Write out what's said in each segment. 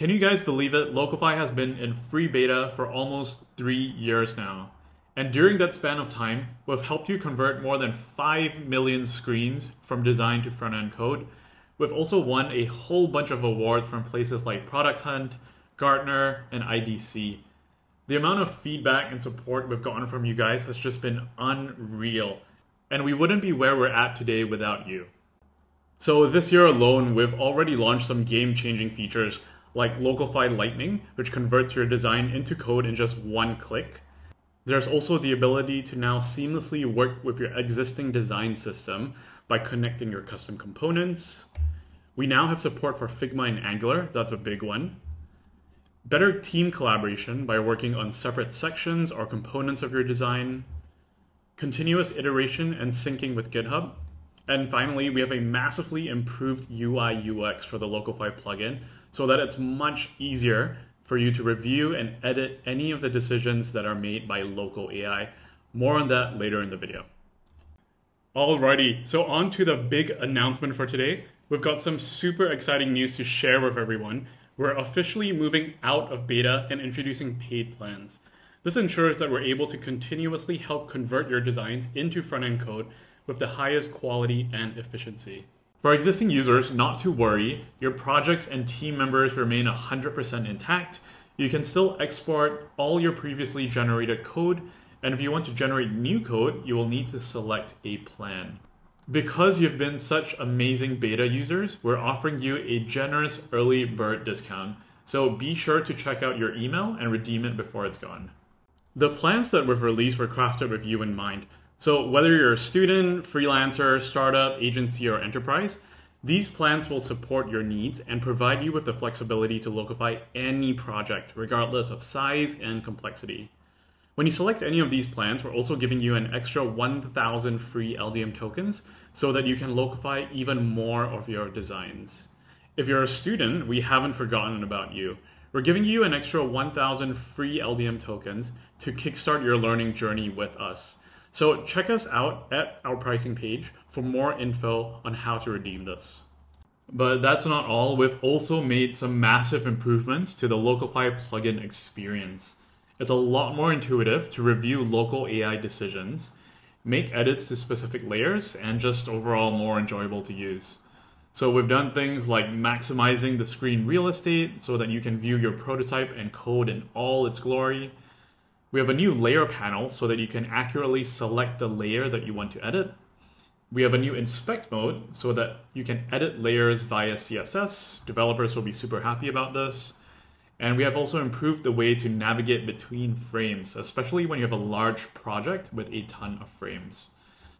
Can you guys believe it? Locofy has been in free beta for almost three years now. And during that span of time, we've helped you convert more than 5 million screens from design to front end code. We've also won a whole bunch of awards from places like Product Hunt, Gartner, and IDC. The amount of feedback and support we've gotten from you guys has just been unreal. And we wouldn't be where we're at today without you. So this year alone, we've already launched some game-changing features like Locofy Lightning, which converts your design into code in just one click. There's also the ability to now seamlessly work with your existing design system by connecting your custom components. We now have support for Figma and Angular, that's a big one. Better team collaboration by working on separate sections or components of your design. Continuous iteration and syncing with GitHub. And finally, we have a massively improved UI UX for the Locofy plugin so that it's much easier for you to review and edit any of the decisions that are made by LocoAI. More on that later in the video. Alrighty, so on to the big announcement for today. We've got some super exciting news to share with everyone. We're officially moving out of beta and introducing paid plans. This ensures that we're able to continuously help convert your designs into front-end code with the highest quality and efficiency. For existing users, not to worry, your projects and team members remain 100% intact. You can still export all your previously generated code, and if you want to generate new code, you will need to select a plan. Because you've been such amazing beta users, we're offering you a generous early bird discount, so be sure to check out your email and redeem it before it's gone. The plans that we've released were crafted with you in mind, so whether you're a student, freelancer, startup, agency, or enterprise, these plans will support your needs and provide you with the flexibility to locofy any project, regardless of size and complexity. When you select any of these plans, we're also giving you an extra 1,000 free LDM tokens so that you can locofy even more of your designs. If you're a student, we haven't forgotten about you. We're giving you an extra 1,000 free LDM tokens to kickstart your learning journey with us. So check us out at our pricing page for more info on how to redeem this. But that's not all. We've also made some massive improvements to the Locofy plugin experience. It's a lot more intuitive to review LocoAI decisions, make edits to specific layers, and just overall more enjoyable to use. So we've done things like maximizing the screen real estate so that you can view your prototype and code in all its glory, we have a new layer panel so that you can accurately select the layer that you want to edit. We have a new inspect mode so that you can edit layers via CSS. Developers will be super happy about this. And we have also improved the way to navigate between frames, especially when you have a large project with a ton of frames.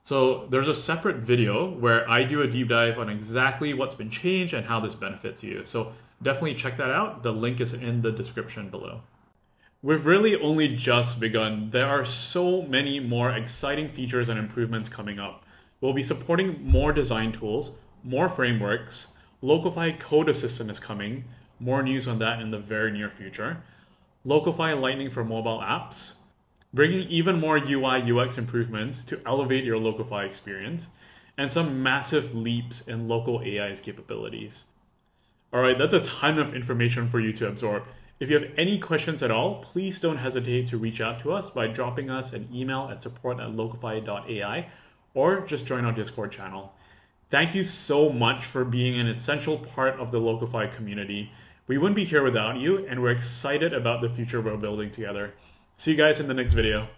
So there's a separate video where I do a deep dive on exactly what's been changed and how this benefits you. So definitely check that out. The link is in the description below. We've really only just begun. There are so many more exciting features and improvements coming up. We'll be supporting more design tools, more frameworks, Locofy Code Assistant is coming, more news on that in the very near future, Locofy Lightning for mobile apps, bringing even more UI UX improvements to elevate your Locofy experience, and some massive leaps in LocoAI's capabilities. All right, that's a ton of information for you to absorb. If you have any questions at all, please don't hesitate to reach out to us by dropping us an email at support at locofy.ai or just join our Discord channel. Thank you so much for being an essential part of the Locofy community. We wouldn't be here without you, and we're excited about the future we're building together. See you guys in the next video.